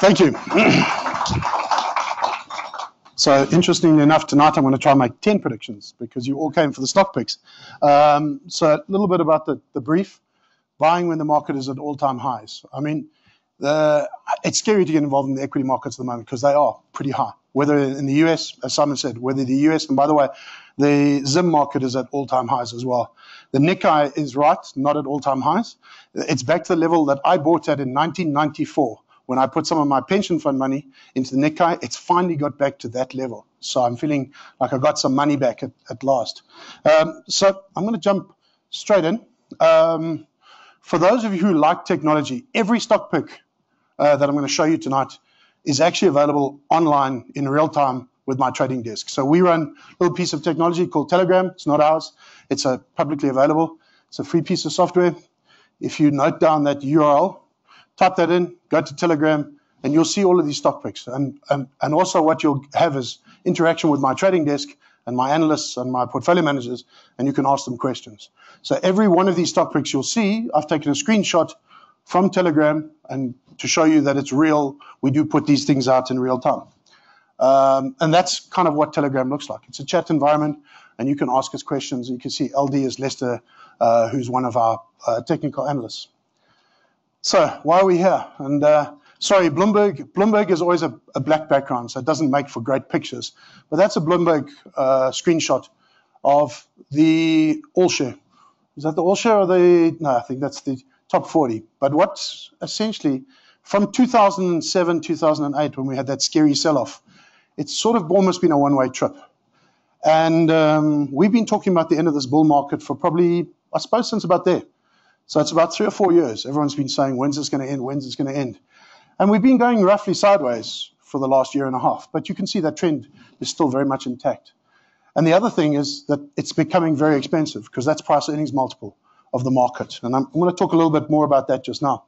Thank you. so, interestingly enough, tonight I'm going to try and make 10 predictions because you all came for the stock picks. Um, so, a little bit about the, the brief buying when the market is at all time highs. I mean, the, it's scary to get involved in the equity markets at the moment because they are pretty high. Whether in the US, as Simon said, whether the US, and by the way, the Zim market is at all time highs as well. The Nikkei is right, not at all time highs. It's back to the level that I bought at in 1994 when I put some of my pension fund money into the Nikkei, it's finally got back to that level. So I'm feeling like I got some money back at, at last. Um, so I'm going to jump straight in. Um, for those of you who like technology, every stock pick uh, that I'm going to show you tonight is actually available online in real time with my trading desk. So we run a little piece of technology called Telegram. It's not ours. It's a publicly available. It's a free piece of software. If you note down that URL, type that in, go to Telegram, and you'll see all of these stock picks. And, and, and also what you'll have is interaction with my trading desk and my analysts and my portfolio managers, and you can ask them questions. So every one of these stock picks you'll see, I've taken a screenshot from Telegram and to show you that it's real, we do put these things out in real time. Um, and that's kind of what Telegram looks like. It's a chat environment, and you can ask us questions. You can see LD is Lester, uh, who's one of our uh, technical analysts. So why are we here? And uh, sorry, Bloomberg. Bloomberg is always a, a, black background, so it doesn't make for great pictures. But that's a Bloomberg uh, screenshot of the all share. Is that the all share or the? No, I think that's the top 40. But what's essentially from 2007, 2008, when we had that scary sell-off, it's sort of almost been a one-way trip. And um, we've been talking about the end of this bull market for probably, I suppose, since about there. So it's about three or four years. Everyone's been saying, when's this going to end? When's this going to end? And we've been going roughly sideways for the last year and a half. But you can see that trend is still very much intact. And the other thing is that it's becoming very expensive because that's price earnings multiple of the market. And I'm, I'm going to talk a little bit more about that just now.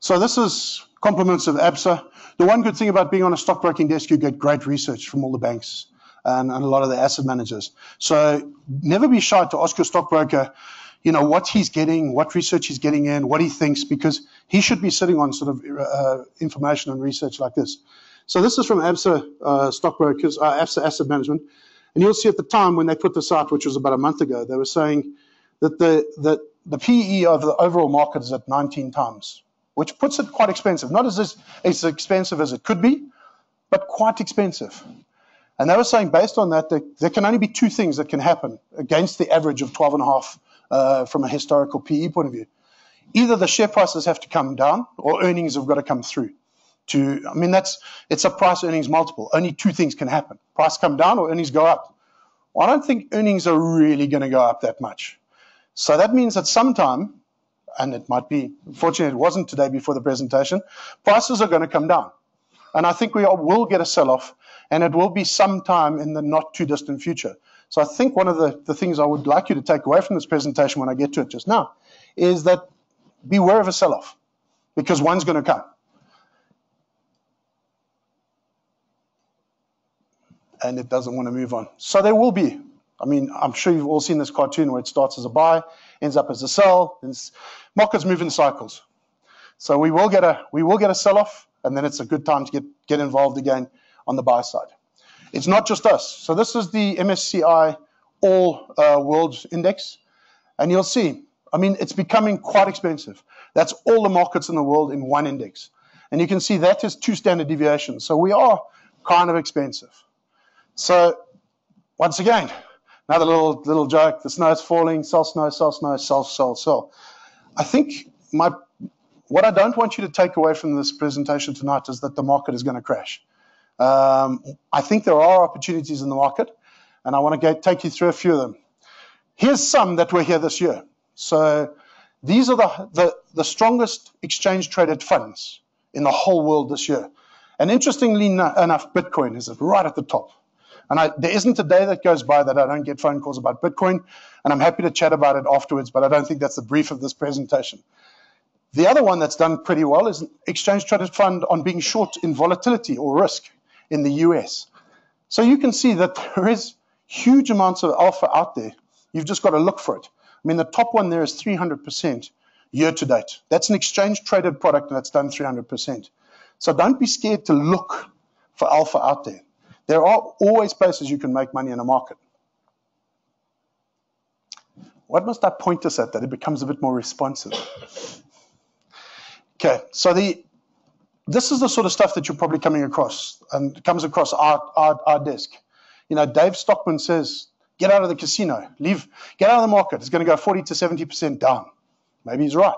So this is compliments of ABSA. The one good thing about being on a stockbroking desk, you get great research from all the banks and, and, a lot of the asset managers. So never be shy to ask your stockbroker, you know, what he's getting, what research he's getting in, what he thinks, because he should be sitting on sort of uh, information and research like this. So this is from ABSA uh, stockbrokers, uh, ABSA Asset Management, and you'll see at the time when they put this out, which was about a month ago, they were saying that the that the PE of the overall market is at 19 times, which puts it quite expensive. Not as as expensive as it could be, but quite expensive. And they were saying, based on that, there, there can only be two things that can happen against the average of 12 and a half uh, from a historical PE point of view. Either the share prices have to come down or earnings have got to come through. To, I mean, that's it's a price earnings multiple. Only two things can happen: price come down or earnings go up. Well, I don't think earnings are really going to go up that much. So that means that sometime, and it might be, unfortunately, it wasn't today before the presentation, prices are going to come down. And I think we will get a sell off and it will be sometime in the not too distant future. So I think one of the, the things I would like you to take away from this presentation when I get to it just now is that beware of a sell-off because one's going to come. And it doesn't want to move on. So there will be. I mean, I'm sure you've all seen this cartoon where it starts as a buy, ends up as a sell, and markets move in cycles. So we will get a we will get a sell-off, and then it's a good time to get get involved again on the buy side. It's not just us. So this is the MSCI All uh, World Index, and you'll see, I mean, it's becoming quite expensive. That's all the markets in the world in one index. And you can see that is two standard deviations. So we are kind of expensive. So once again, another little little joke. The snow is falling. Sell snow. Sell snow. Sell sell sell. I think my what I don't want you to take away from this presentation tonight is that the market is going to crash. Um, I think there are opportunities in the market, and I want to take you through a few of them. Here's some that were here this year. So these are the, the, the strongest exchange traded funds in the whole world this year. And interestingly enough, Bitcoin is right at the top. And I, there isn't a day that goes by that I don't get phone calls about Bitcoin, and I'm happy to chat about it afterwards, but I don't think that's the brief of this presentation. The other one that's done pretty well is an exchange traded fund on being short in volatility or risk in the US. So you can see that there is huge amounts of alpha out there. You've just got to look for it. I mean, the top one there is 300% year to date. That's an exchange traded product that's done 300%. So don't be scared to look for alpha out there. There are always places you can make money in a market. What must I point this at that it becomes a bit more responsive? Okay, so the this is the sort of stuff that you're probably coming across and comes across our, our, our desk. You know, Dave Stockman says, get out of the casino, leave, get out of the market. It's going to go 40 to 70% down. Maybe he's right.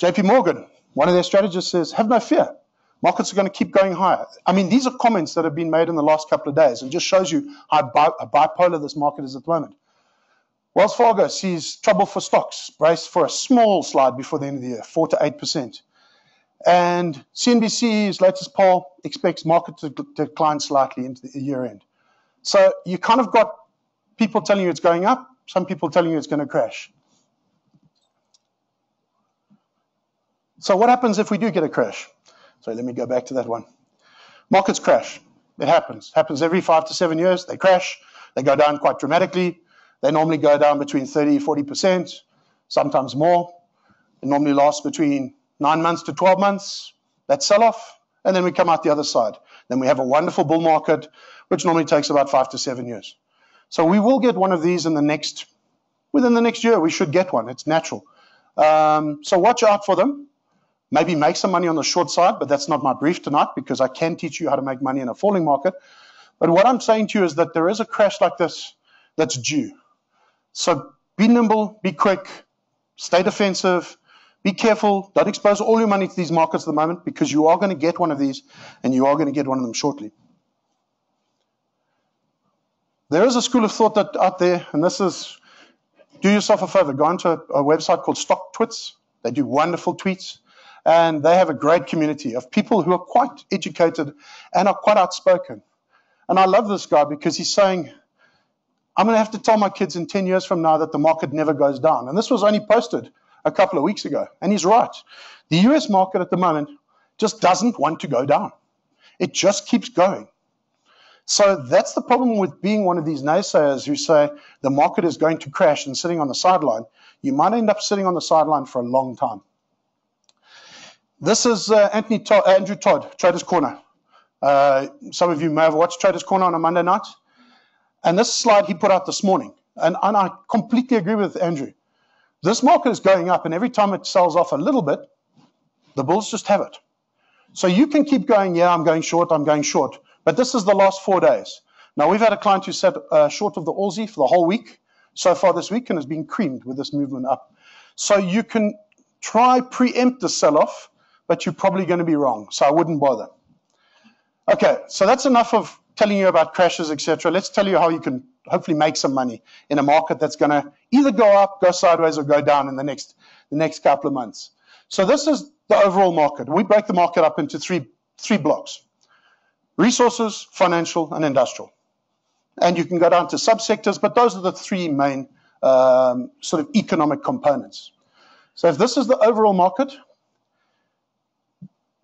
JP Morgan, one of their strategists says, have no fear. Markets are going to keep going higher. I mean, these are comments that have been made in the last couple of days and just shows you how bi- bipolar this market is at the moment. Wells Fargo sees trouble for stocks, brace for a small slide before the end of the year, 4 to 8%. And CNBC's latest poll expects market to decline slightly into the year end. So you kind of got people telling you it's going up, some people telling you it's going to crash. So what happens if we do get a crash? So let me go back to that one. Markets crash. It happens. It Happens every five to seven years. They crash. They go down quite dramatically. They normally go down between 30 40%, sometimes more. It normally lasts between nine months to 12 months, that sell off, and then we come out the other side. Then we have a wonderful bull market, which normally takes about five to seven years. So we will get one of these in the next, within the next year, we should get one. It's natural. Um, so watch out for them. Maybe make some money on the short side, but that's not my brief tonight because I can teach you how to make money in a falling market. But what I'm saying to you is that there is a crash like this that's due. So be nimble, be quick, stay defensive, be careful. Don't expose all your money to these markets at the moment because you are going to get one of these and you are going to get one of them shortly. There is a school of thought that out there, and this is do yourself a favor, go onto a, a website called StockTwits. They do wonderful tweets, and they have a great community of people who are quite educated and are quite outspoken. And I love this guy because he's saying, I'm going to have to tell my kids in 10 years from now that the market never goes down. And this was only posted a couple of weeks ago. And he's right. The US market at the moment just doesn't want to go down, it just keeps going. So that's the problem with being one of these naysayers who say the market is going to crash and sitting on the sideline. You might end up sitting on the sideline for a long time. This is uh, Todd, Andrew Todd, Traders Corner. Uh, some of you may have watched Traders Corner on a Monday night. And this slide he put out this morning. And, and I completely agree with Andrew. This market is going up, and every time it sells off a little bit, the bulls just have it. So you can keep going, yeah, I'm going short, I'm going short. But this is the last four days. Now, we've had a client who sat uh, short of the Aussie for the whole week so far this week and has been creamed with this movement up. So you can try preempt the sell off, but you're probably going to be wrong. So I wouldn't bother. Okay, so that's enough of telling you about crashes, etc. Let's tell you how you can hopefully make some money in a market that's going to either go up, go sideways, or go down in the next the next couple of months. So this is the overall market. We break the market up into three three blocks: resources, financial, and industrial. And you can go down to subsectors, but those are the three main um, sort of economic components. So if this is the overall market,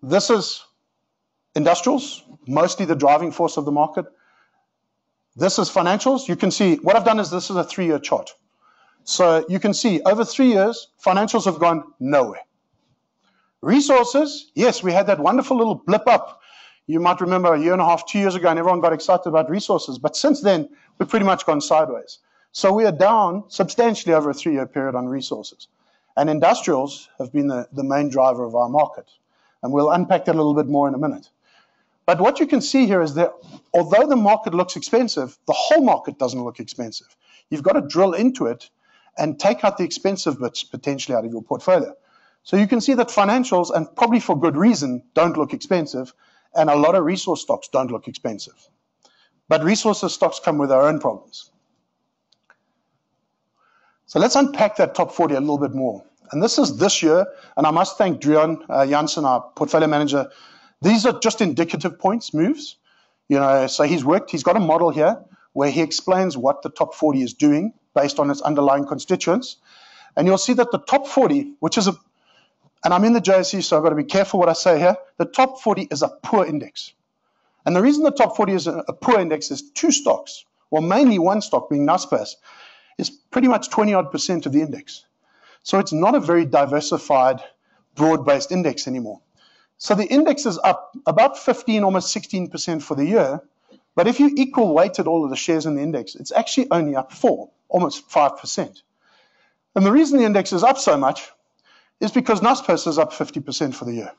this is industrials, mostly the driving force of the market. This is financials. You can see what I've done is this is a three year chart. So you can see over three years, financials have gone nowhere. Resources, yes, we had that wonderful little blip up. You might remember a year and a half, two years ago, and everyone got excited about resources. But since then, we've pretty much gone sideways. So we are down substantially over a three year period on resources. And industrials have been the, the main driver of our market. And we'll unpack that a little bit more in a minute. But what you can see here is that although the market looks expensive, the whole market doesn't look expensive. You've got to drill into it and take out the expensive bits potentially out of your portfolio. So you can see that financials, and probably for good reason, don't look expensive, and a lot of resource stocks don't look expensive. But resources stocks come with their own problems. So let's unpack that top 40 a little bit more. And this is this year, and I must thank Drian uh, Janssen, our portfolio manager, these are just indicative points, moves. You know, so he's worked, he's got a model here where he explains what the top 40 is doing based on its underlying constituents. And you'll see that the top 40, which is a, and I'm in the JSE, so I've got to be careful what I say here. The top 40 is a poor index. And the reason the top 40 is a, a poor index is two stocks, or mainly one stock being Naspers, is pretty much 20 odd percent of the index. So it's not a very diversified, broad-based index anymore. So the index is up about 15, almost 16% for the year. But if you equal weighted all of the shares in the index, it's actually only up 4, almost 5%. And the reason the index is up so much is because Naspers is up 50% for the year.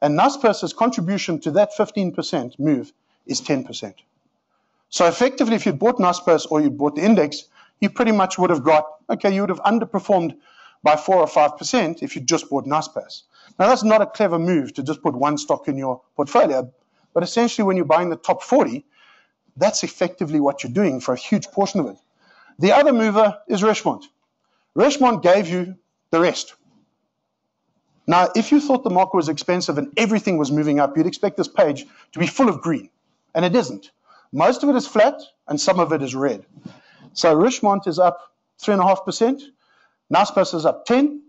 And Naspers' contribution to that 15% move is 10%. So effectively, if you bought Naspers or you bought the index, you pretty much would have got, okay, you would have underperformed by 4 or 5% if you just bought Naspers. Now, that's not a clever move to just put one stock in your portfolio, but essentially, when you're buying the top 40, that's effectively what you're doing for a huge portion of it. The other mover is Richemont. Richemont gave you the rest. Now, if you thought the market was expensive and everything was moving up, you'd expect this page to be full of green, and it isn't. Most of it is flat, and some of it is red. So Richemont is up 3.5%, Naspers is up 10,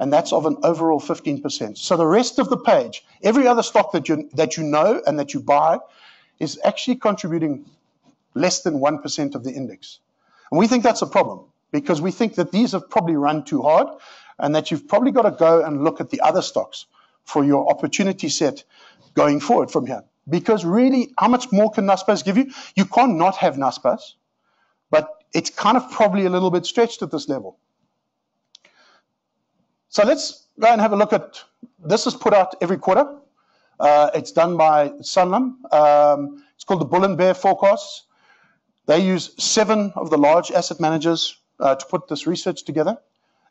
and that's of an overall 15%. So the rest of the page, every other stock that you, that you know and that you buy, is actually contributing less than 1% of the index. And we think that's a problem because we think that these have probably run too hard and that you've probably got to go and look at the other stocks for your opportunity set going forward from here. Because really, how much more can Naspers give you? You can't not have Naspers, but it's kind of probably a little bit stretched at this level. So let's go and have a look at this is put out every quarter. Uh, it's done by Sanlam. Um, it's called the Bull and Bear Forecasts. They use seven of the large asset managers uh, to put this research together.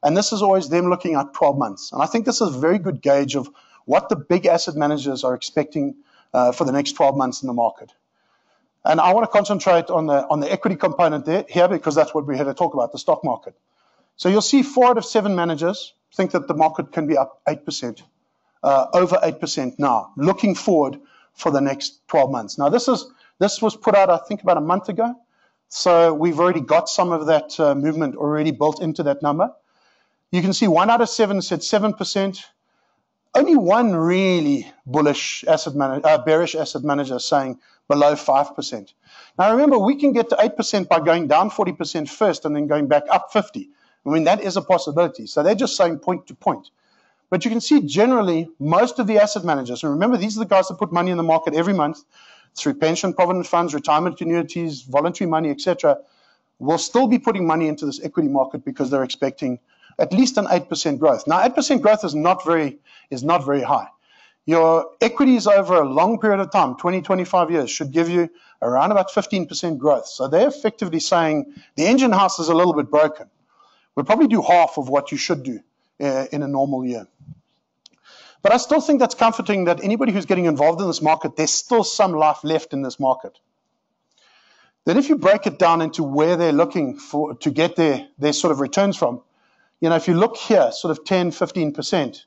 And this is always them looking at 12 months. And I think this is a very good gauge of what the big asset managers are expecting uh, for the next 12 months in the market. And I want to concentrate on the, on the equity component there, here because that's what we're here to talk about, the stock market. So you'll see four out of seven managers think that the market can be up 8%, uh, over 8% now, looking forward for the next 12 months. Now, this, is, this was put out, I think, about a month ago. So we've already got some of that uh, movement already built into that number. You can see one out of seven said 7%. Only one really bullish asset manager, uh, bearish asset manager saying below 5%. Now remember, we can get to 8% by going down 40% first and then going back up 50. I mean, that is a possibility. So they're just saying point to point. But you can see generally most of the asset managers, and remember, these are the guys that put money in the market every month through pension provident funds, retirement annuities, voluntary money, etc., will still be putting money into this equity market because they're expecting at least an 8% growth. Now, 8% growth is not very, is not very high. Your equities over a long period of time, 20, 25 years, should give you around about 15% growth. So they're effectively saying the engine house is a little bit broken. We'll probably do half of what you should do uh, in a normal year. But I still think that's comforting that anybody who's getting involved in this market, there's still some life left in this market. Then if you break it down into where they're looking for to get their, their sort of returns from, you know, if you look here, sort of 10, 15%,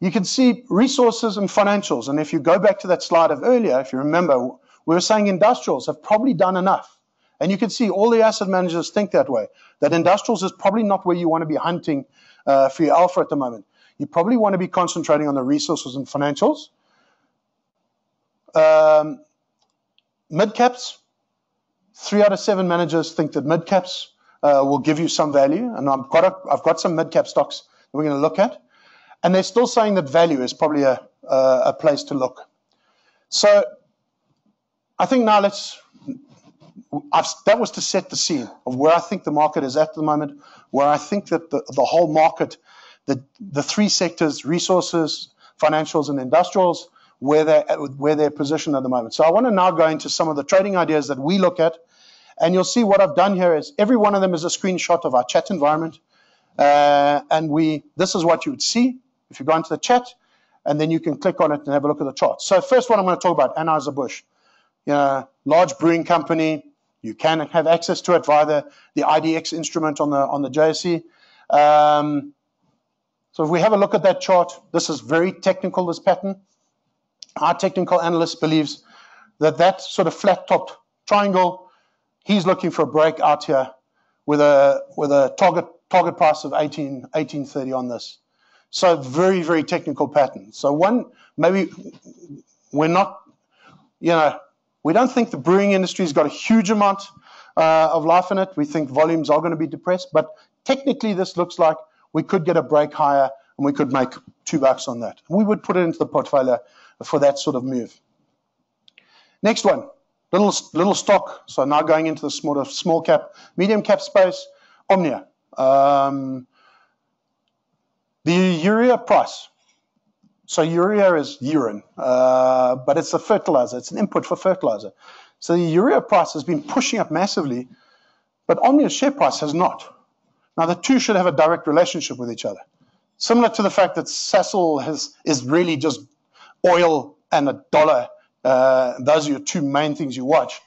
you can see resources and financials. And if you go back to that slide of earlier, if you remember, we were saying industrials have probably done enough. And you can see all the asset managers think that way, that industrials is probably not where you want to be hunting uh, for your alpha at the moment. You probably want to be concentrating on the resources and financials. Um, mid caps, three out of seven managers think that mid caps uh, will give you some value. And I've got, a, I've got some mid-cap stocks that we're going to look at. And they're still saying that value is probably a, a, a place to look. So I think now let's, I've, that was to set the scene of where I think the market is at the moment, where I think that the, the whole market, the, the three sectors, resources, financials, and industrials, where they're, where they're positioned at the moment. So I want to now go into some of the trading ideas that we look at and you'll see what I've done here is every one of them is a screenshot of our chat environment. Uh, and we, this is what you would see if you go into the chat, and then you can click on it and have a look at the chart. So first one I'm going to talk about, Anheuser-Busch. You know, large brewing company. You can have access to it via the, the IDX instrument on the, on the JSE. Um, so if we have a look at that chart, this is very technical, this pattern. Our technical analyst believes that that sort of flat-topped triangle He's looking for a break out here with a with a target target price of 18 1830 on this. So very very technical pattern. So one maybe we're not you know we don't think the brewing industry's got a huge amount uh, of life in it. We think volumes are going to be depressed, but technically this looks like we could get a break higher and we could make two bucks on that. We would put it into the portfolio for that sort of move. Next one, little little stock. So now going into the small small cap, medium cap space, Omnia. Um, the urea price. So urea is urine, uh, but it's a fertilizer. It's an input for fertilizer. So the urea price has been pushing up massively, but Omnia's share price has not. Now the two should have a direct relationship with each other. Similar to the fact that Sasol has, is really just oil and a dollar. Uh, those are your two main things you watch.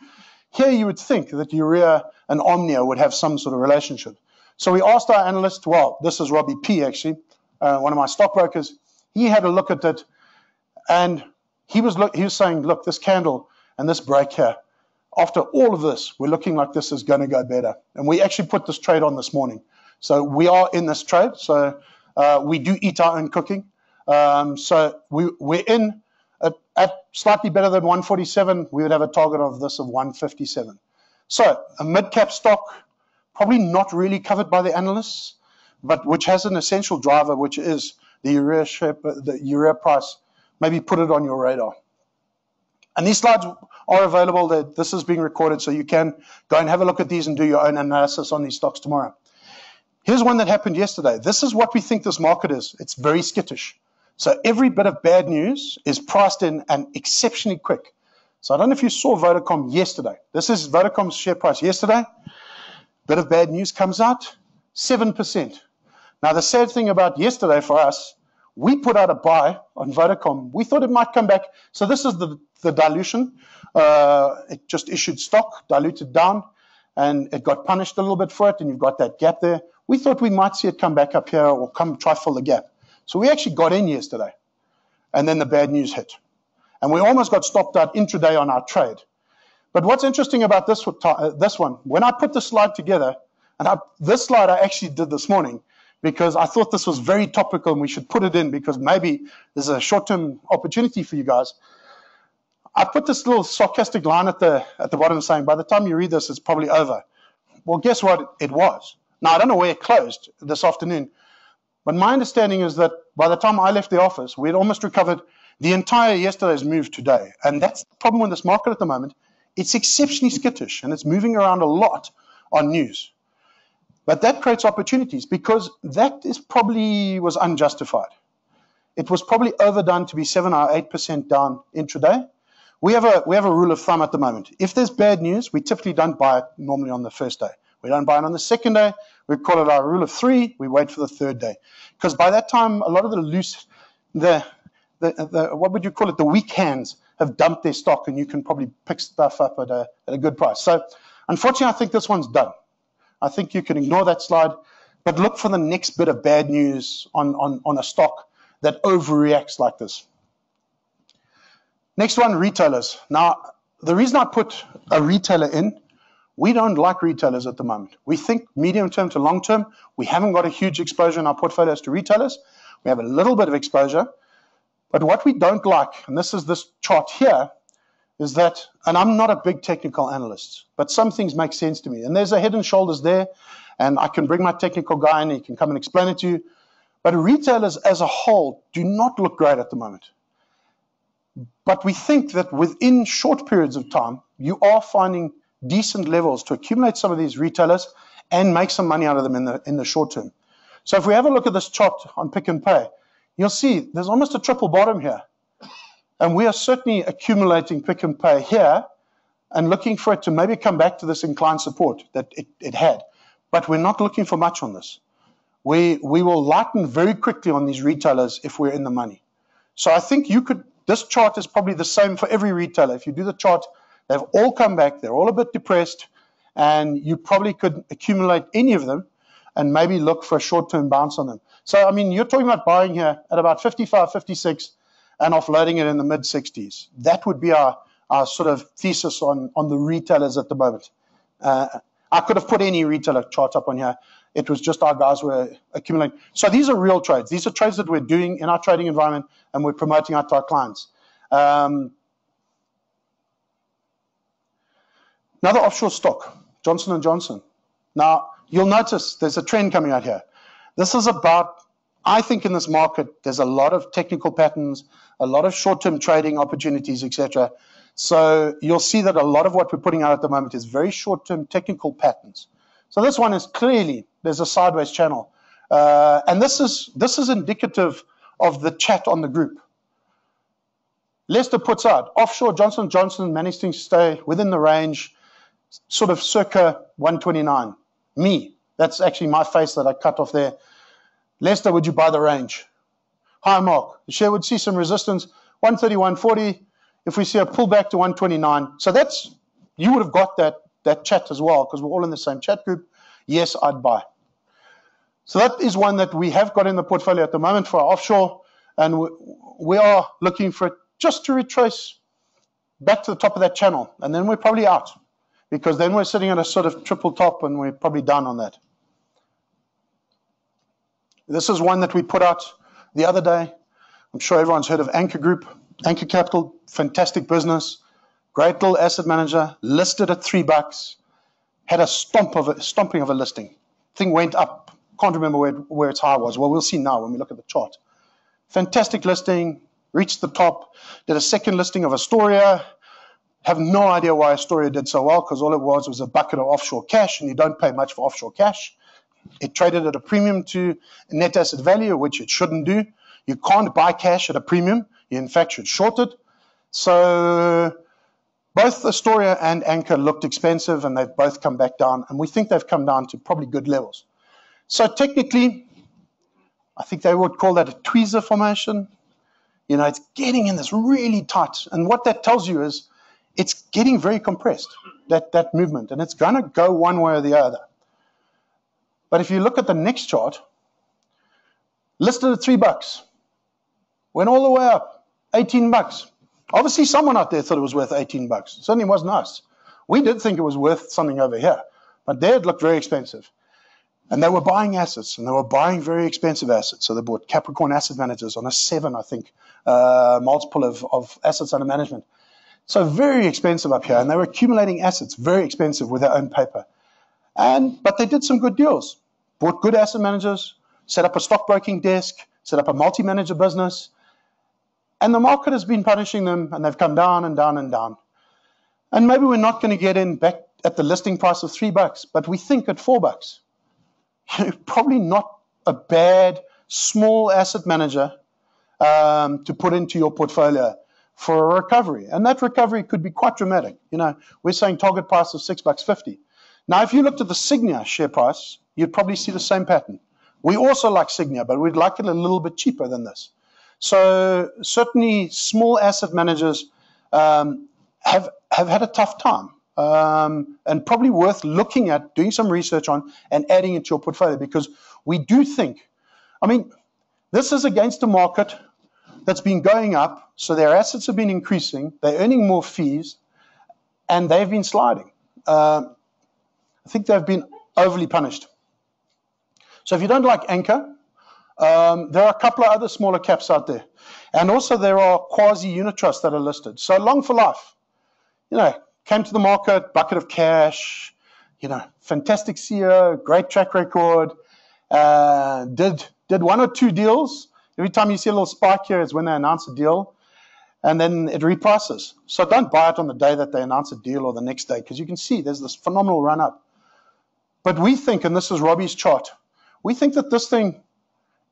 Here you would think that urea and Omnia would have some sort of relationship. So we asked our analyst, well, this is Robbie P actually, uh, one of my stockbrokers. He had a look at it and he was, look, he was saying, look, this candle and this break here, after all of this, we're looking like this is going to go better. And we actually put this trade on this morning. So we are in this trade. So uh, we do eat our own cooking. Um, so we, we're in at, at, slightly better than 147. We would have a target of this of 157. So a mid-cap stock, probably not really covered by the analysts, but which has an essential driver, which is the urea, share, the urea price. Maybe put it on your radar. And these slides are available. That this is being recorded, so you can go and have a look at these and do your own analysis on these stocks tomorrow. Here's one that happened yesterday. This is what we think this market is. It's very skittish. So every bit of bad news is priced in and exceptionally quick. So I don't know if you saw Vodacom yesterday. This is Vodacom's share price yesterday. Bit of bad news comes out, 7%. Now the sad thing about yesterday for us, we put out a buy on Vodacom. We thought it might come back. So this is the, the dilution. Uh, it just issued stock, diluted down, and it got punished a little bit for it, and you've got that gap there we thought we might see it come back up here or come try fill the gap. So we actually got in yesterday, and then the bad news hit. And we almost got stopped out intraday on our trade. But what's interesting about this, uh, this one, when I put the slide together, and I, this slide I actually did this morning because I thought this was very topical and we should put it in because maybe there's a short-term opportunity for you guys. I put this little sarcastic line at the at the bottom saying, by the time you read this, it's probably over. Well, guess what? It was. Now, I don't know where it closed this afternoon, but my understanding is that by the time I left the office, we had almost recovered the entire yesterday's move today. And that's the problem with this market at the moment. It's exceptionally skittish and it's moving around a lot on news. But that creates opportunities because that is probably was unjustified. It was probably overdone to be seven or eight percent down intraday. We have a we have a rule of thumb at the moment. If there's bad news, we typically don't buy it normally on the first day. We don't buy it on the second day. We call it our rule of three. We wait for the third day. Because by that time, a lot of the loose, the, the, the, what would you call it, the weak hands have dumped their stock and you can probably pick stuff up at a, at a good price. So unfortunately, I think this one's done. I think you can ignore that slide, but look for the next bit of bad news on, on, on a stock that overreacts like this. Next one, retailers. Now, the reason I put a retailer in we don't like retailers at the moment. We think medium term to long term, we haven't got a huge exposure in our portfolios to retailers. We have a little bit of exposure. But what we don't like, and this is this chart here, is that, and I'm not a big technical analyst, but some things make sense to me. And there's a head and shoulders there, and I can bring my technical guy in, he can come and explain it to you. But retailers as a whole do not look great at the moment. But we think that within short periods of time, you are finding decent levels to accumulate some of these retailers and make some money out of them in the, in the short term. So if we have a look at this chart on Pick and Pay, you'll see there's almost a triple bottom here. And we are certainly accumulating Pick and Pay here and looking for it to maybe come back to this inclined support that it, it had. But we're not looking for much on this. We, we will lighten very quickly on these retailers if we're in the money. So I think you could, this chart is probably the same for every retailer. If you do the chart They've all come back. They're all a bit depressed, and you probably could accumulate any of them and maybe look for a short-term bounce on them. So, I mean, you're talking about buying here at about 55, 56 and offloading it in the mid 60s. That would be our, our sort of thesis on, on the retailers at the moment. Uh, I could have put any retailer chart up on here. It was just our guys were accumulating. So these are real trades. These are trades that we're doing in our trading environment and we're promoting out to our clients. Um, Another offshore stock, Johnson & Johnson. Now, you'll notice there's a trend coming out here. This is about, I think in this market, there's a lot of technical patterns, a lot of short-term trading opportunities, etc. So you'll see that a lot of what we're putting out at the moment is very short-term technical patterns. So this one is clearly, there's a sideways channel. Uh, and this is, this is indicative of the chat on the group. Lester puts out, offshore Johnson Johnson managing to stay within the range, sort of circa 129. Me, that's actually my face that I cut off there. Lester, would you buy the range? Hi, Mark. The share would see some resistance, 131.40. If we see a pullback to 129, so that's you would have got that that chat as well because we're all in the same chat group. Yes, I'd buy. So that is one that we have got in the portfolio at the moment for our offshore, and we, we are looking for it just to retrace back to the top of that channel, and then we're probably out because then we're sitting at a sort of triple top and we're probably done on that. This is one that we put out the other day. I'm sure everyone's heard of Anchor Group, Anchor Capital, fantastic business, great little asset manager, listed at three bucks, had a stomp of a stomping of a listing. Thing went up. Can't remember where, where its high was. Well, we'll see now when we look at the chart. Fantastic listing, reached the top, did a second listing of Astoria. Have no idea why Astoria did so well because all it was was a bucket of offshore cash, and you don't pay much for offshore cash. It traded at a premium to net asset value, which it shouldn't do. You can't buy cash at a premium. You, in fact, should short it. So both Astoria and Anchor looked expensive, and they've both come back down. And we think they've come down to probably good levels. So technically, I think they would call that a tweezer formation. You know, it's getting in this really tight. And what that tells you is it's getting very compressed, that, that movement, and it's going to go one way or the other. But if you look at the next chart, listed at three bucks, went all the way up, 18 bucks. Obviously, someone out there thought it was worth 18 bucks. It certainly wasn't us. We did think it was worth something over here, but there it looked very expensive. And they were buying assets, and they were buying very expensive assets. So they bought Capricorn Asset Managers on a seven, I think, uh, multiple of, of assets under management. So very expensive up here, and they were accumulating assets, very expensive with their own paper. And but they did some good deals. Bought good asset managers, set up a stockbroking desk, set up a multi-manager business, and the market has been punishing them, and they've come down and down and down. And maybe we're not going to get in back at the listing price of three bucks, but we think at four bucks. probably not a bad small asset manager um, to put into your portfolio for a recovery. And that recovery could be quite dramatic. You know, we're saying target price of six bucks fifty. Now, if you looked at the Sygnia share price, you'd probably see the same pattern. We also like Sygnia, but we'd like it a little bit cheaper than this. So certainly, small asset managers um, have have had a tough time um, and probably worth looking at, doing some research on, and adding it to your portfolio because we do think, I mean, this is against a market that's been going up, so their assets have been increasing, they're earning more fees, and they've been sliding. Uh, I think they've been overly punished. So if you don't like Anchor, um, there are a couple of other smaller caps out there. And also there are quasi unit trusts that are listed. So Long4Life. You know, came to the market, bucket of cash, you know, fantastic CEO, great track record, uh, did did one or two deals. Every time you see a little spike here is when they announce a deal, and then it reprices. So don't buy it on the day that they announce a deal or the next day, because you can see there's this phenomenal run up. But we think, and this is Robbie's chart, we think that this thing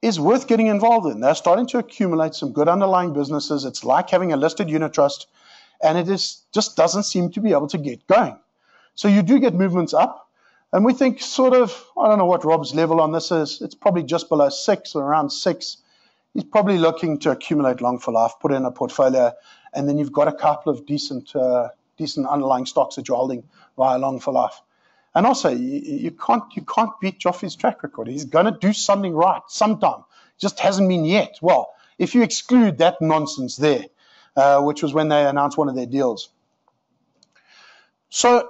is worth getting involved in. They're starting to accumulate some good underlying businesses. It's like having a listed unit trust and it is just doesn't seem to be able to get going. So you do get movements up, and we think sort of I don't know what Rob's level on this is. It's probably just below six or around six. He's probably looking to accumulate Long4Life, put in a portfolio, and then you've got a couple of decent uh, decent underlying stocks that you're holding via Long4Life. And also, you, you can't you can't beat Joffe's track record. He's going to do something right sometime. Just hasn't been yet. Well, if you exclude that nonsense there, uh, which was when they announced one of their deals. So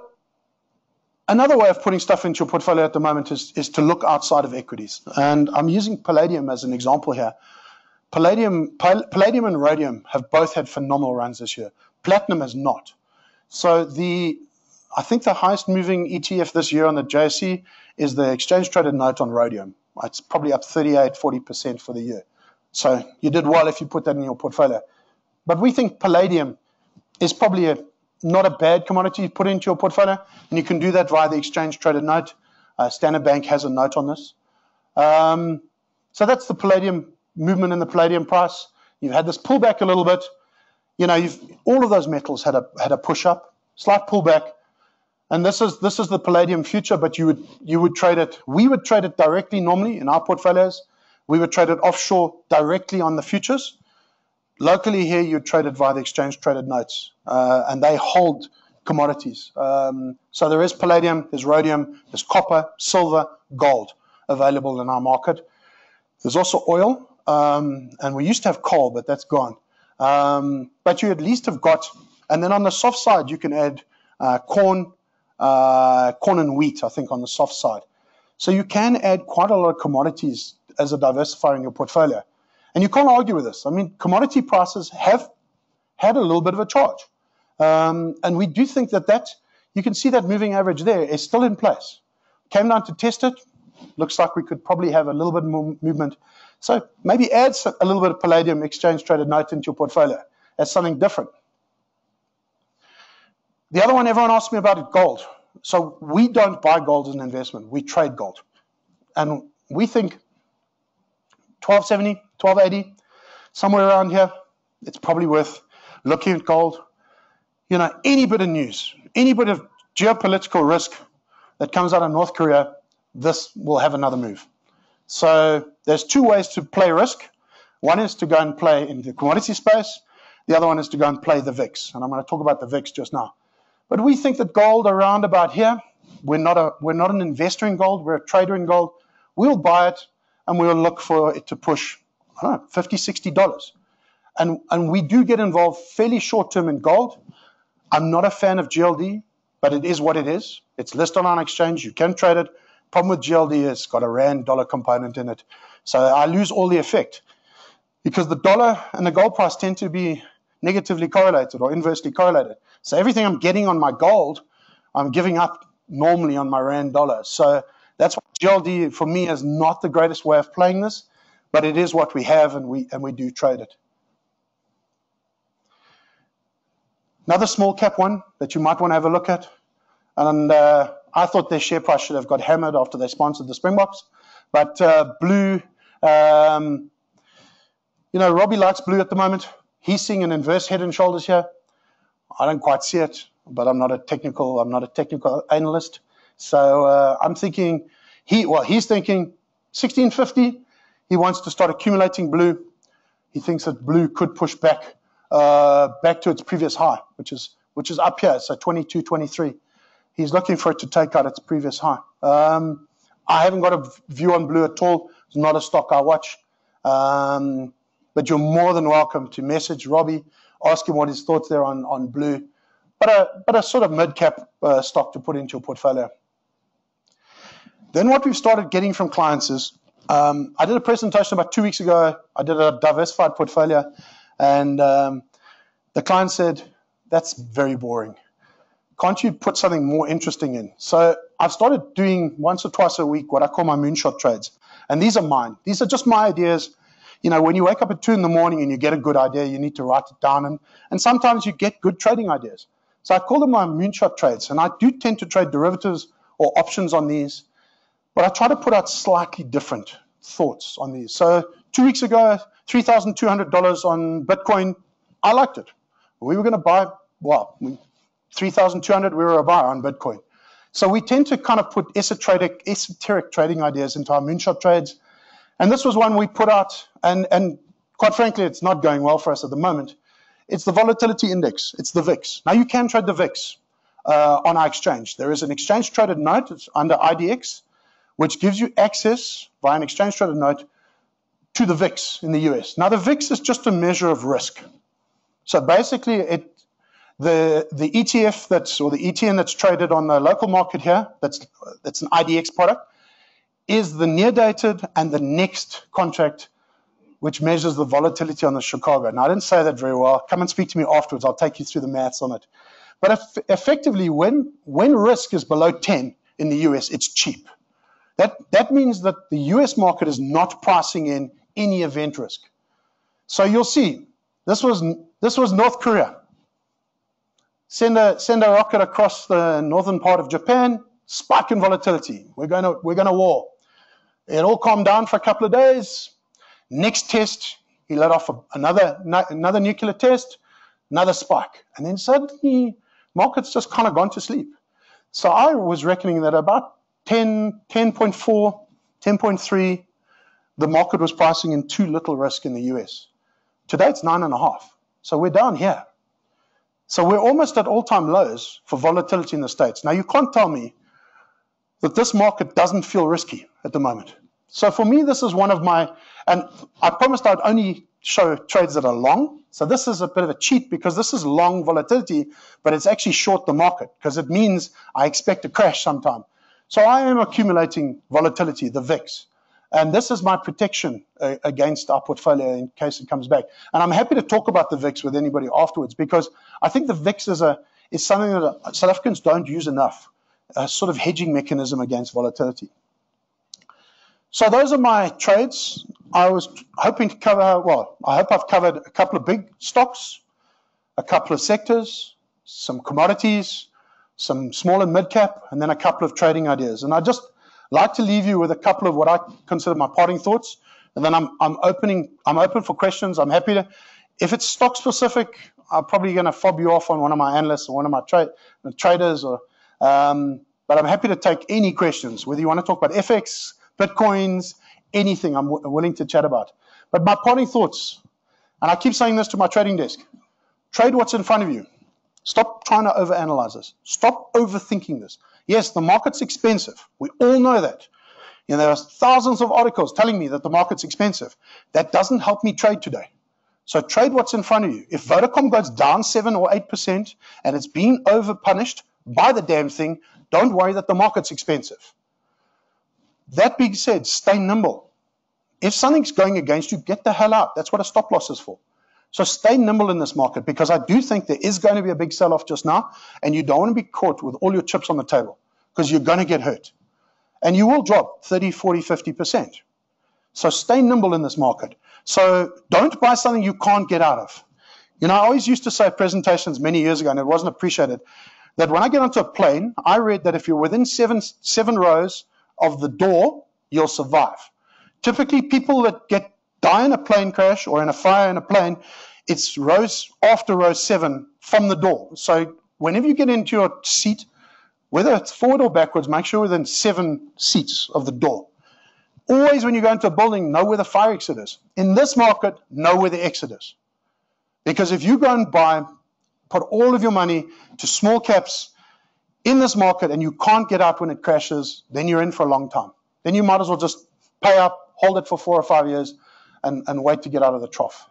another way of putting stuff into your portfolio at the moment is, is to look outside of equities. And I'm using Palladium as an example here. Palladium, Palladium and Rhodium have both had phenomenal runs this year. Platinum has not. So the I think the highest moving ETF this year on the JSE is the exchange traded note on Rhodium. It's probably up 38, 40% for the year. So you did well if you put that in your portfolio. But we think palladium is probably a, not a bad commodity to put into your portfolio, and you can do that via the exchange traded note. Uh, Standard Bank has a note on this. Um, so that's the palladium movement in the palladium price. You've had this pullback a little bit. You know, all of those metals had a had a push up, slight pullback, and this is this is the palladium future. But you would you would trade it. We would trade it directly normally in our portfolios. We would trade it offshore directly on the futures. Locally here, you trade it via the exchange traded notes, uh, and they hold commodities. Um, so there is palladium, there's rhodium, there's copper, silver, gold available in our market. There's also oil, um, and we used to have coal, but that's gone. Um, but you at least have got, and then on the soft side, you can add uh, corn, uh, corn and wheat, I think, on the soft side. So you can add quite a lot of commodities as a diversifier in your portfolio. And you can't argue with this. I mean, commodity prices have had a little bit of a charge. Um, and we do think that that, you can see that moving average there is still in place. Came down to test it. Looks like we could probably have a little bit more movement. So maybe add a little bit of palladium exchange traded note into your portfolio as something different. The other one everyone asks me about is gold. So we don't buy gold as an investment. We trade gold. And we think 1270, 1280, somewhere around here, it's probably worth looking at gold. You know, any bit of news, any bit of geopolitical risk that comes out of North Korea, this will have another move. So there's two ways to play risk. One is to go and play in the commodity space. The other one is to go and play the VIX. And I'm going to talk about the VIX just now. But we think that gold around about here, we're not, a, we're not an investor in gold, we're a trader in gold. We'll buy it and we'll look for it to push, I don't know, 50 $60. And, and we do get involved fairly short term in gold. I'm not a fan of GLD, but it is what it is. It's listed on exchange. You can trade it. Problem with GLD is it's got a rand dollar component in it. So I lose all the effect because the dollar and the gold price tend to be negatively correlated or inversely correlated. So everything I'm getting on my gold, I'm giving up normally on my rand dollar. So that's why GLD for me is not the greatest way of playing this, but it is what we have and we and we do trade it. Another small cap one that you might want to have a look at. And uh, I thought their share price should have got hammered after they sponsored the Springboks. But uh, Blue, um, you know, Robbie likes Blue at the moment. He's seeing an inverse head and shoulders here. I don't quite see it, but I'm not a technical. I'm not a technical analyst. So uh, I'm thinking he well he's thinking 1650. He wants to start accumulating blue. He thinks that blue could push back uh, back to its previous high, which is which is up here, so 22, 23. He's looking for it to take out its previous high. Um, I haven't got a view on blue at all. It's not a stock I watch. Um, but you're more than welcome to message Robbie, ask him what his thoughts there on, on blue. But a, but a sort of mid cap uh, stock to put into your portfolio. Then what we've started getting from clients is um, I did a presentation about two weeks ago. I did a diversified portfolio, and um, the client said, That's very boring. Can't you put something more interesting in? So I've started doing once or twice a week what I call my moonshot trades. And these are mine. These are just my ideas. You know, when you wake up at two in the morning and you get a good idea, you need to write it down. And, and sometimes you get good trading ideas. So I call them my moonshot trades. And I do tend to trade derivatives or options on these. But I try to put out slightly different thoughts on these. So two weeks ago, $3,200 on Bitcoin, I liked it. We were going to buy, well, 3,200, we were a buyer on Bitcoin. So we tend to kind of put esoteric, esoteric trading ideas into our moonshot trades. And this was one we put out, and, and quite frankly, it's not going well for us at the moment. It's the volatility index. It's the VIX. Now you can trade the VIX uh, on our exchange. There is an exchange traded note. It's under IDX which gives you access via an exchange traded note to the VIX in the US. Now, the VIX is just a measure of risk. So basically, it the the ETF that's or the ETN that's traded on the local market here, that's that's an IDX product, is the near dated and the next contract which measures the volatility on the Chicago. Now, I didn't say that very well. Come and speak to me afterwards. I'll take you through the maths on it. But if, effectively, when when risk is below 10 in the US, it's cheap. That, that means that the US market is not pricing in any event risk. So you'll see, this was, this was North Korea. Send a, send a rocket across the northern part of Japan, spike in volatility. We're going to, we're going to war. It all calmed down for a couple of days. Next test, he let off another, another nuclear test, another spike. And then suddenly, markets just kind of gone to sleep. So I was reckoning that about 10, 10.4, 10.3, the market was pricing in too little risk in the US. Today it's nine and a half. So we're down here. So we're almost at all time lows for volatility in the States. Now you can't tell me that this market doesn't feel risky at the moment. So for me, this is one of my, and I promised I'd only show trades that are long. So this is a bit of a cheat because this is long volatility, but it's actually short the market because it means I expect a crash sometime. So I am accumulating volatility, the VIX. And this is my protection uh, against our portfolio in case it comes back. And I'm happy to talk about the VIX with anybody afterwards because I think the VIX is, a, is something that South Africans don't use enough, a sort of hedging mechanism against volatility. So those are my trades. I was hoping to cover, well, I hope I've covered a couple of big stocks, a couple of sectors, some commodities, some small and mid cap, and then a couple of trading ideas. And I just like to leave you with a couple of what I consider my parting thoughts. And then I'm, I'm opening, I'm open for questions. I'm happy to, if it's stock specific, I'm probably going to fob you off on one of my analysts or one of my tra- traders or, um, but I'm happy to take any questions, whether you want to talk about FX, Bitcoins, anything I'm w- willing to chat about. But my parting thoughts, and I keep saying this to my trading desk, trade what's in front of you. Stop trying to overanalyze this. Stop overthinking this. Yes, the market's expensive. We all know that. You know, there are thousands of articles telling me that the market's expensive. That doesn't help me trade today. So trade what's in front of you. If Vodacom goes down 7 or 8% and it's being overpunished by the damn thing, don't worry that the market's expensive. That being said, stay nimble. If something's going against you, get the hell out. That's what a stop loss is for. So stay nimble in this market because I do think there is going to be a big sell off just now, and you don't want to be caught with all your chips on the table because you're going to get hurt. And you will drop 30, 40, 50%. So stay nimble in this market. So don't buy something you can't get out of. You know, I always used to say presentations many years ago, and it wasn't appreciated, that when I get onto a plane, I read that if you're within seven, seven rows of the door, you'll survive. Typically, people that get die in a plane crash or in a fire in a plane, it's rows after row seven from the door. So whenever you get into your seat, whether it's forward or backwards, make sure within seven seats of the door. Always when you go into a building, know where the fire exit is. In this market, know where the exit is. Because if you go and buy, put all of your money to small caps in this market and you can't get out when it crashes, then you're in for a long time. Then you might as well just pay up, hold it for four or five years, and, and wait to get out of the trough.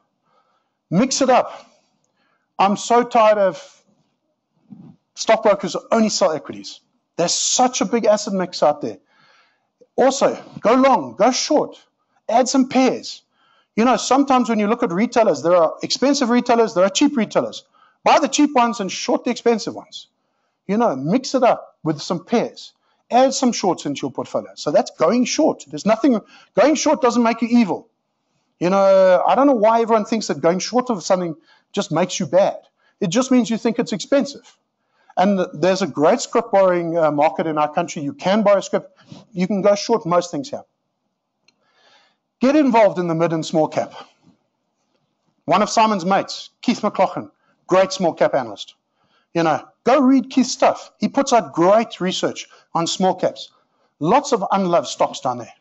Mix it up. I'm so tired of stockbrokers who only sell equities. There's such a big asset mix out there. Also, go long, go short, add some pairs. You know, sometimes when you look at retailers, there are expensive retailers, there are cheap retailers. Buy the cheap ones and short the expensive ones. You know, mix it up with some pairs. Add some shorts into your portfolio. So that's going short. There's nothing, going short doesn't make you evil. You know, I don't know why everyone thinks that going short of something just makes you bad. It just means you think it's expensive. And there's a great scrip borrowing uh, market in our country. You can borrow scrip. You can go short most things here. Get involved in the mid and small cap. One of Simon's mates, Keith McLaughlin, great small cap analyst. You know, go read Keith's stuff. He puts out great research on small caps. Lots of unloved stocks down there.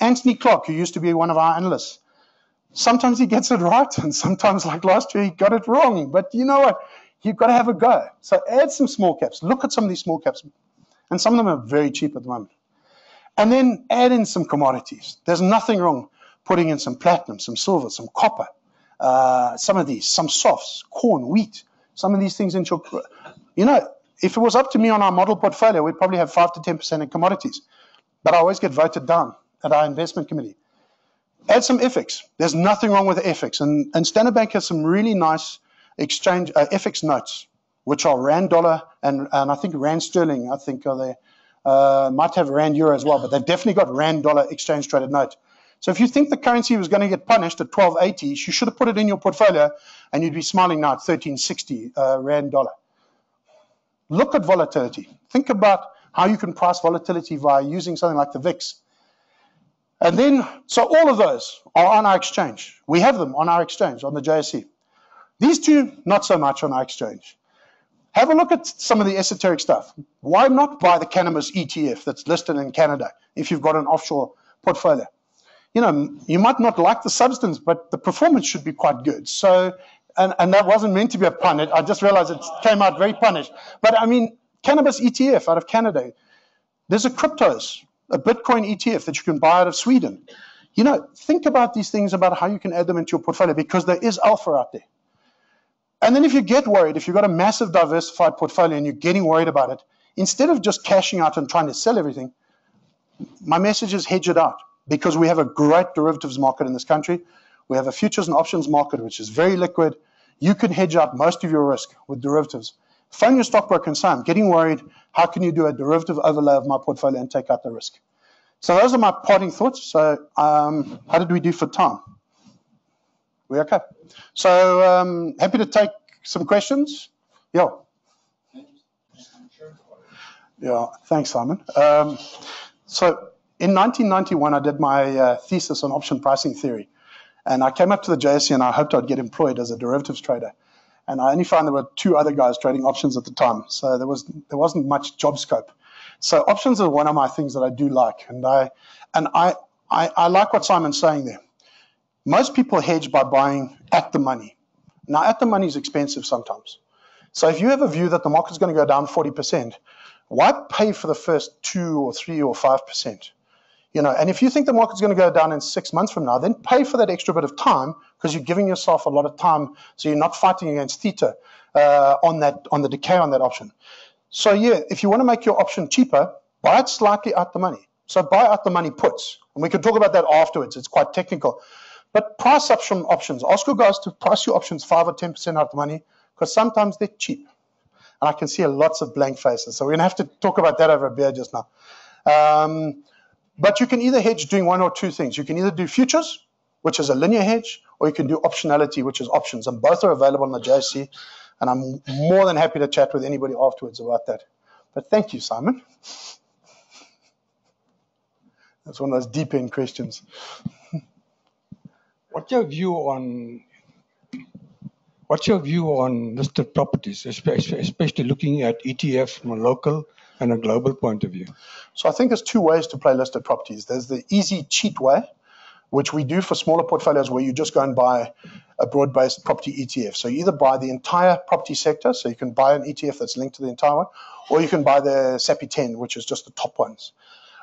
Anthony Clark, who used to be one of our analysts, Sometimes he gets it right, and sometimes, like last year, he got it wrong. But you know what? You've got to have a go. So add some small caps. Look at some of these small caps. And some of them are very cheap at the moment. And then add in some commodities. There's nothing wrong putting in some platinum, some silver, some copper, uh, some of these, some softs, corn, wheat, some of these things into your. You know, if it was up to me on our model portfolio, we'd probably have 5 to 10% in commodities. But I always get voted down at our investment committee add some FX. There's nothing wrong with FX. And, and Standard Bank has some really nice exchange uh, FX notes, which are Rand dollar and, and I think Rand sterling, I think are there. Uh, might have rand euro as well, but they've definitely got rand dollar exchange traded note. So if you think the currency was going to get punished at 1280, you should have put it in your portfolio and you'd be smiling now at 1360 uh, rand dollar. Look at volatility. Think about how you can price volatility via using something like the VIX. And then, so all of those are on our exchange. We have them on our exchange, on the JSE. These two, not so much on our exchange. Have a look at some of the esoteric stuff. Why not buy the cannabis ETF that's listed in Canada if you've got an offshore portfolio? You know, you might not like the substance, but the performance should be quite good. So, and, and that wasn't meant to be a pun. I just realized it came out very punish. But I mean, cannabis ETF out of Canada. There's a cryptos, a Bitcoin ETF that you can buy out of Sweden. You know, think about these things about how you can add them into your portfolio because there is alpha out there. And then if you get worried, if you've got a massive diversified portfolio and you're getting worried about it, instead of just cashing out and trying to sell everything, my message is hedge it out because we have a great derivatives market in this country. We have a futures and options market, which is very liquid. You can hedge out most of your risk with derivatives. Phone your stockbroker and say, I'm getting worried. How can you do a derivative overlay of my portfolio and take out the risk? So those are my parting thoughts. So um, how did we do for time? We okay? So um, happy to take some questions. Yeah. Yeah, thanks, Simon. Um, so in 1991, I did my uh, thesis on option pricing theory. And I came up to the JSE and I hoped I'd get employed as a derivatives trader. And I only found there were two other guys trading options at the time. So there, was, there wasn't much job scope. So options are one of my things that I do like. And I, and I, I, I like what Simon's saying there. Most people hedge by buying at the money. Now, at the money is expensive sometimes. So if you have a view that the market's going to go down 40%, why pay for the first two or three or five percent? You know, and if you think the market's going to go down in six months from now, then pay for that extra bit of time because you're giving yourself a lot of time, so you're not fighting against theta uh, on that on the decay on that option. So yeah, if you want to make your option cheaper, buy it slightly out the money. So buy out the money puts, and we can talk about that afterwards. It's quite technical. But price option options. Ask your guys to price your options 5 or 10% out the money because sometimes they're cheap. And I can see lots of blank faces. So we're going to have to talk about that over a beer just now. Um, but you can either hedge doing one or two things. You can either do futures, which is a linear hedge, or you can do optionality, which is options. And both are available on the JSE. And I'm more than happy to chat with anybody afterwards about that. But thank you, Simon. That's one of those deep end questions. What's your view on what's your view on listed properties, especially looking at ETFs from a local and a global point of view? So I think there's two ways to play listed properties. There's the easy cheat way, which we do for smaller portfolios where you just go and buy a broad-based property ETF. So you either buy the entire property sector, so you can buy an ETF that's linked to the entire one, or you can buy the SAPI 10, which is just the top ones.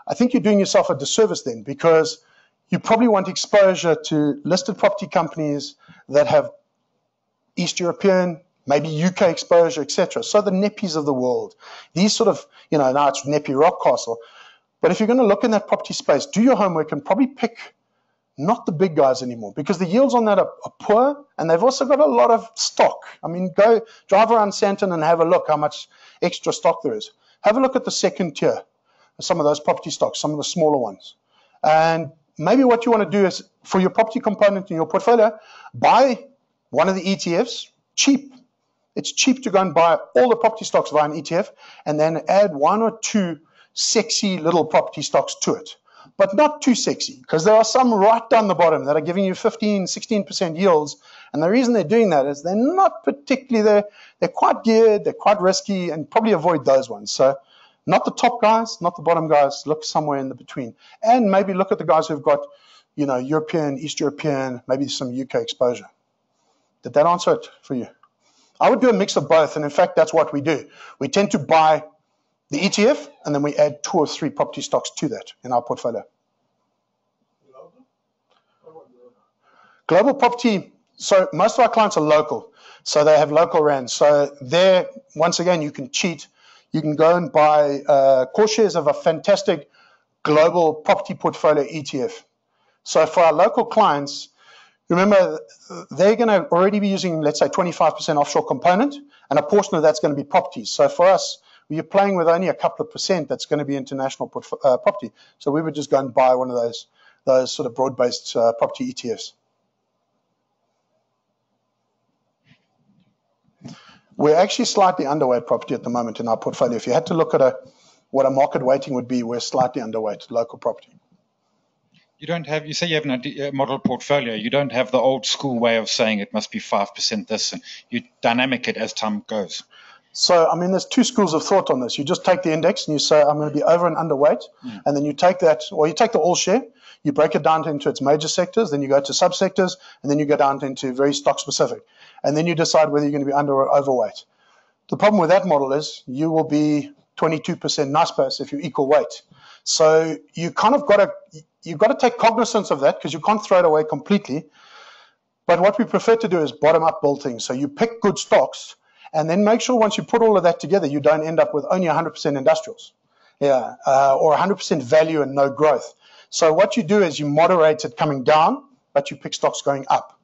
I think you're doing yourself a disservice then because – you probably want exposure to listed property companies that have East European, maybe UK exposure, etc. So the NEPIs of the world, these sort of, you know, now it's NEPI Rockcastle. But if you're going to look in that property space, do your homework and probably pick not the big guys anymore because the yields on that are, are, poor and they've also got a lot of stock. I mean, go drive around Sandton and have a look how much extra stock there is. Have a look at the second tier, some of those property stocks, some of the smaller ones. And maybe what you want to do is for your property component in your portfolio, buy one of the ETFs cheap. It's cheap to go and buy all the property stocks via an ETF and then add one or two sexy little property stocks to it. But not too sexy because there are some right down the bottom that are giving you 15, 16% yields. And the reason they're doing that is they're not particularly, they're, they're quite geared, they're quite risky, and probably avoid those ones. So not the top guys, not the bottom guys. Look somewhere in the between. And maybe look at the guys who've got, you know, European, East European, maybe some UK exposure. Did that answer it for you? I would do a mix of both. And in fact, that's what we do. We tend to buy the ETF and then we add two or three property stocks to that in our portfolio. Global property, so most of our clients are local. So they have local rands. So there, once again, you can cheat you can go and buy uh, CoreShares of a fantastic global property portfolio ETF. So for our local clients, remember they're going to already be using, let's say, 25% offshore component, and a portion of that's going to be properties. So for us, we are playing with only a couple of percent that's going to be international uh, property. So we would just go and buy one of those those sort of broad-based uh, property ETFs. We're actually slightly underweight property at the moment in our portfolio. If you had to look at a what a market weighting would be, we're slightly underweight local property. You don't have, you say you have a model portfolio. You don't have the old school way of saying it must be 5% this, and you dynamic it as time goes. So, I mean, there's two schools of thought on this. You just take the index and you say, I'm going to be over and underweight. Mm. And then you take that, or you take the all share, you break it down into its major sectors, then you go to subsectors, and then you go down into very stock specific. And then you decide whether you're going to be under or overweight. The problem with that model is you will be 22% Naspers if you equal weight. So you kind of got to you've got to take cognizance of that because you can't throw it away completely. But what we prefer to do is bottom up building. So you pick good stocks and then make sure once you put all of that together, you don't end up with only 100% industrials, yeah, uh, or 100% value and no growth. So what you do is you moderate it coming down, but you pick stocks going up.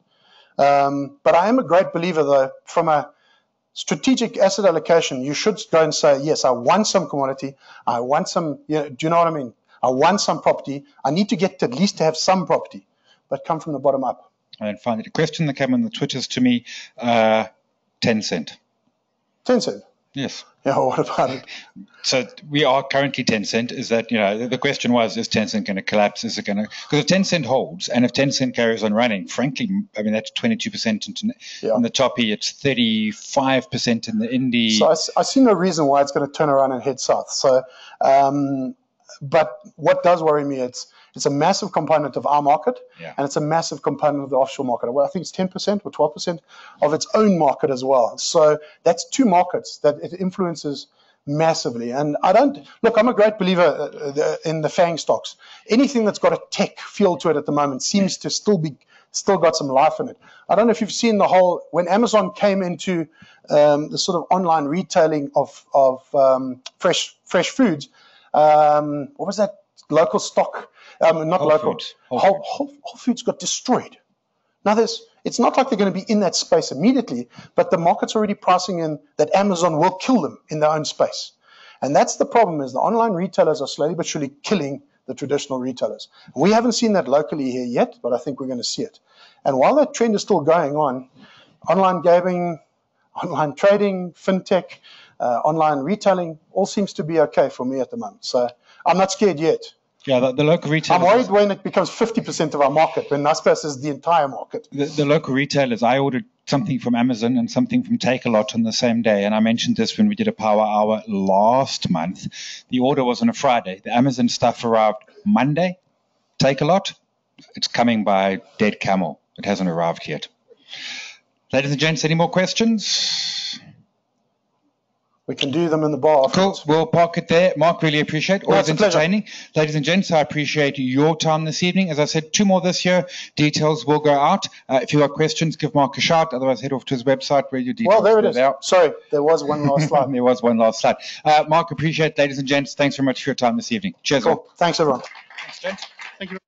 Um, but I am a great believer, though, from a strategic asset allocation, you should go and say, yes, I want some commodity. I want some, you know, do you know what I mean? I want some property. I need to get to at least to have some property, but come from the bottom up. And finally, the question that came on the Twitters to me, uh, Ten Tencent? Yes. Yeah, what about it? So we are currently Tencent. Is that, you know, the question was, is Tencent going to collapse? Is it going to, because if Tencent holds and if Tencent carries on running, frankly, I mean, that's 22% into, yeah. in the toppy, it's 35% in the indie. So I, I, see no reason why it's going to turn around and head south. So, um, but what does worry me, it's, it's a massive component of our market, yeah. and it's a massive component of the offshore market. Well, I think it's 10% or 12% of its own market as well. So that's two markets that it influences massively. And I don't look. I'm a great believer uh, in the FANG stocks. Anything that's got a tech feel to it at the moment seems to still be still got some life in it. I don't know if you've seen the whole when Amazon came into um, the sort of online retailing of of um, fresh fresh foods. Um, what was that local stock? Um, not Whole local. Foods. Whole, Whole, Whole, Whole Foods got destroyed. Now, there's, it's not like they're going to be in that space immediately, but the market's already pricing in that Amazon will kill them in their own space. And that's the problem is the online retailers are slowly but surely killing the traditional retailers. We haven't seen that locally here yet, but I think we're going to see it. And while that trend is still going on, online gaming, online trading, fintech, Uh, online retailing, all seems to be okay for me at the moment. So I'm not scared yet. Yeah, the, the local retailers. I'm worried when it becomes 50% of our market, when Naspers is the entire market. The, the, local retailers, I ordered something from Amazon and something from Takealot on the same day. And I mentioned this when we did a power hour last month. The order was on a Friday. The Amazon stuff arrived Monday. Takealot. it's coming by dead camel. It hasn't arrived yet. Ladies and gents, any more questions? We can do them in the bar. Cool. We'll park it there. Mark, really appreciate. Always no, entertaining. Ladies and gents, I appreciate your time this evening. As I said, two more this year. Details will go out. Uh, if you have questions, give Mark a shout. Otherwise, head off to his website where your details Well, there it is. Out. Sorry, there was one last slide. there was one last slide. Uh, Mark, appreciate it. Ladies and gents, thanks very much for your time this evening. Cheers. Cool. Thanks, everyone. Thanks, gents. Thank you.